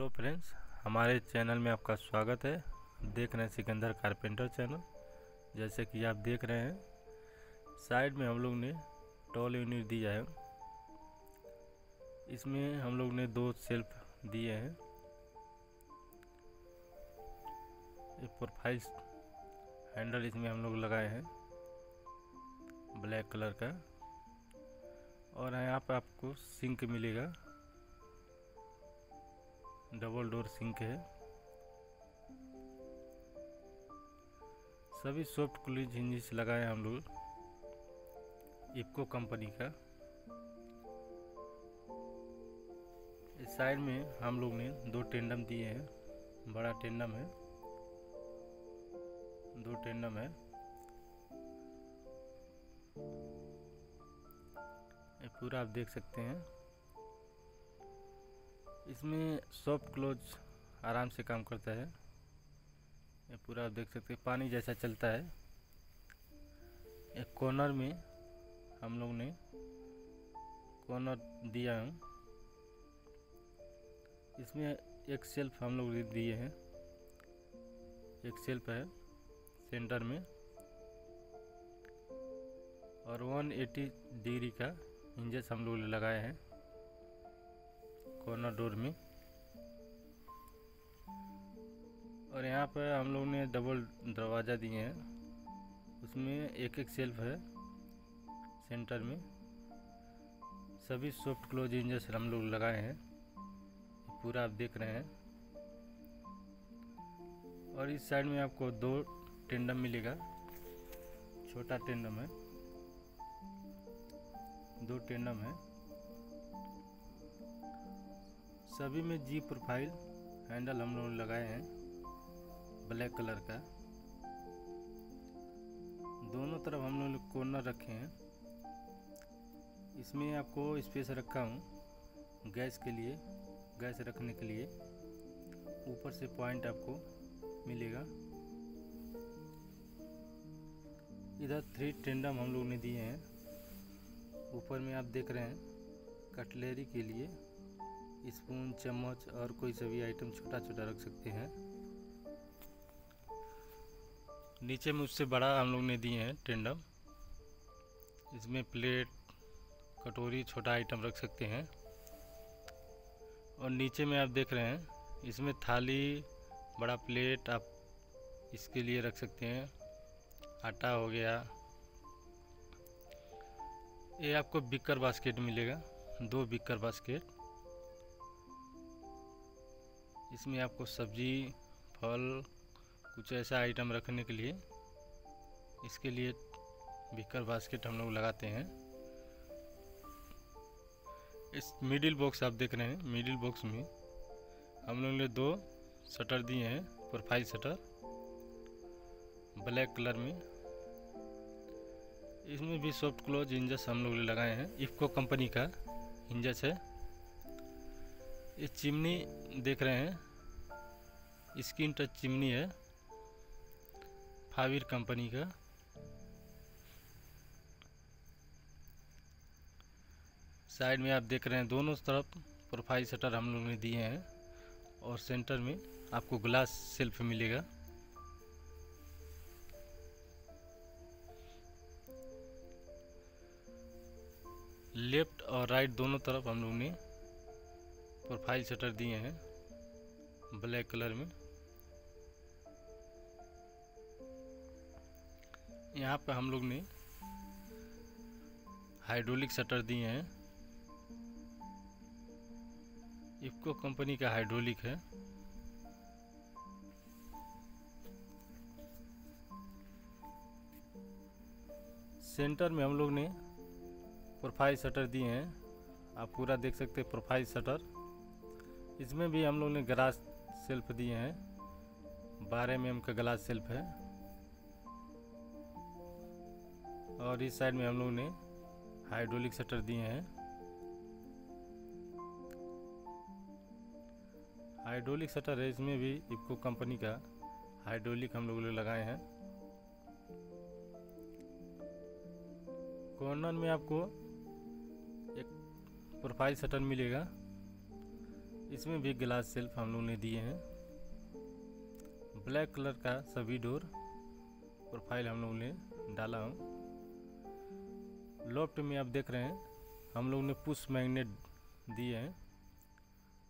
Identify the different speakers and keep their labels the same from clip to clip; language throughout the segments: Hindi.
Speaker 1: हेलो फ्रेंड्स हमारे चैनल में आपका स्वागत है। देख रहे हैं सिकंदर कारपेंटर चैनल जैसे कि आप देख रहे हैं। साइड में हम लोग ने टॉल यूनिट दिया है। इसमें हम लोग ने दो सेल्फ दिए हैं। प्रोफ़ाइल हैंडल इसमें हम लोग लगाए हैं ब्लैक कलर का। और यहाँ पर आपको सिंक मिलेगा। डबल डोर सिंक है। सभी सॉफ्ट क्लोज हिंजिस लगाए हम लोग। इप्को कंपनी का। इस साइड में हम लोग ने दो टेंडम दिए हैं। बड़ा टेंडम है। दो टेंडम है। पूरा आप देख सकते हैं। इसमें सॉफ्ट क्लोज आराम से काम करता है। ये पूरा आप देख सकते हैं, पानी जैसा चलता है। एक कॉर्नर में हम लोग ने कॉर्नर दिया है। इसमें एक सेल्फ हम लोग दिए हैं। एक सेल्फ है सेंटर में। और 180 डिग्री का इंजस हम लोग लगाए हैं। कॉर्नर डोर में। और यहाँ पर हम लोग ने डबल दरवाज़ा दिए हैं। उसमें एक एक सेल्फ है सेंटर में। सभी सॉफ्ट क्लोज इंजस हम लोग लगाए हैं। पूरा आप देख रहे हैं। और इस साइड में आपको दो टेंडम मिलेगा। छोटा टेंडम है। दो टेंडम है। सभी में जी प्रोफ़ाइल हैंडल हम लोग लगाए हैं ब्लैक कलर का। दोनों तरफ़ हम लोग कॉर्नर रखे हैं। इसमें आपको स्पेस रखा हूँ गैस के लिए गैस रखने के लिए। ऊपर से पॉइंट आपको मिलेगा। इधर थ्री टेंडम हम लोग ने दिए हैं। ऊपर में आप देख रहे हैं कटलेरी के लिए। स्पून, चम्मच और कोई सभी आइटम छोटा छोटा रख सकते हैं। नीचे में उससे बड़ा हम लोग ने दिए हैं टेंडम इसमें प्लेट कटोरी, छोटा आइटम रख सकते हैं। और नीचे में आप देख रहे हैं, इसमें थाली, बड़ा प्लेट आप इसके लिए रख सकते हैं। आटा हो गया। ये आपको बिकर बास्केट मिलेगा, दो बिकर बास्केट इसमें आपको सब्ज़ी, फल, कुछ ऐसा आइटम रखने के लिए, इसके लिए बिकर बास्केट हम लोग लगाते हैं। इस मिडिल बॉक्स आप देख रहे हैं मिडिल बॉक्स में हम लोग ने दो शटर दिए हैं प्रोफ़ाइल शटर ब्लैक कलर में। इसमें भी सॉफ्ट क्लोज इंजस हम लोग लगाए हैं, इफ्को कंपनी का इंजस है। ये चिमनी देख रहे हैं स्किन टच चिमनी है। फाविर कंपनी का। साइड में आप देख रहे हैं दोनों तरफ़ प्रोफ़ाइल शटर हम लोग ने दिए हैं और सेंटर में आपको ग्लास सेल्फ मिलेगा। लेफ़्ट और राइट दोनों तरफ़ हम लोग ने प्रोफ़ाइल शटर दिए हैं ब्लैक कलर में। यहाँ पर हम लोग ने हाइड्रोलिक शटर दिए हैं। इफ्को कंपनी का हाइड्रोलिक है। सेंटर में हम लोग ने प्रोफ़ाइल शटर दिए हैं। आप पूरा देख सकते हैं प्रोफ़ाइल शटर इसमें भी हम लोग ने ग्लास सेल्फ दिए हैं। बारह एम का ग्लास सेल्फ है। और इस साइड में हम लोग ने हाइड्रोलिक शटर दिए हैं। हाइड्रोलिक शटर है, इसमें भी इफ्को कंपनी का हाइड्रोलिक हम लोग लगाए हैं। कॉर्नर में आपको एक प्रोफ़ाइल शटर मिलेगा। इसमें भी ग्लास सेल्फ हम लोग ने दिए हैं। ब्लैक कलर का सभी डोर प्रोफ़ाइल हम लोग ने डाला हूँ। लॉफ्ट में आप देख रहे हैं। हम लोग ने पुश मैग्नेट दिए हैं।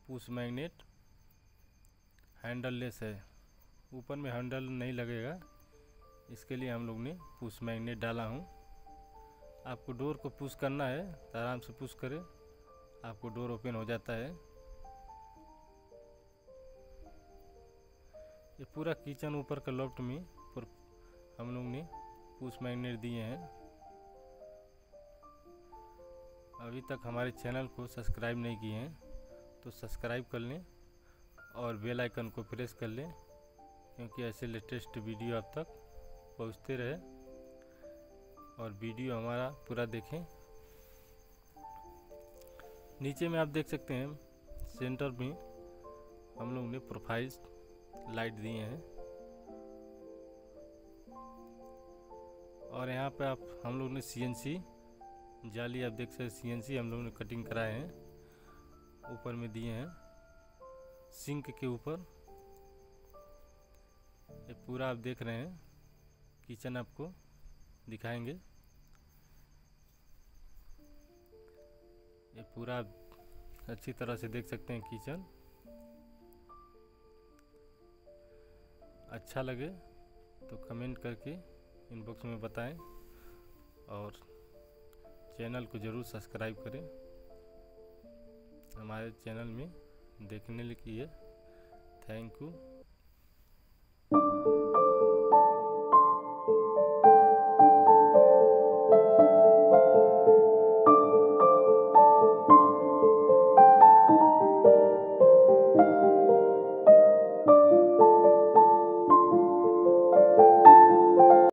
Speaker 1: पुश मैग्नेट हैंडल लेस है। ऊपर में हैंडल नहीं लगेगा। इसके लिए हम लोग ने पुश मैग्नेट डाला हूँ। आपको डोर को पुश करना है तो आराम से पुश करें। आपको डोर ओपन हो जाता है। ये पूरा किचन ऊपर का लॉफ्ट में हम लोग ने पुश मैग्नेट दिए हैं। अभी तक हमारे चैनल को सब्सक्राइब नहीं किए हैं तो सब्सक्राइब कर लें और बेल आइकन को प्रेस कर लें, क्योंकि ऐसे लेटेस्ट वीडियो अब तक पहुँचते रहे और वीडियो हमारा पूरा देखें। नीचे में आप देख सकते हैं, सेंटर में हम लोग ने प्रोफ़ाइल लाइट दिए हैं। और यहाँ पे आप, हम लोग ने सीएनसी जाली आप देख सकते सीएनसी हम लोग ने कटिंग कराए हैं। ऊपर में दिए हैं। सिंक के ऊपर। ये पूरा आप देख रहे हैं। किचन आपको दिखाएँगे। ये पूरा अच्छी तरह से देख सकते हैं किचन अच्छा लगे तो कमेंट करके इनबॉक्स में बताएँ और चैनल को ज़रूर सब्सक्राइब करें। हमारे चैनल में देखने के लिए थैंक यू।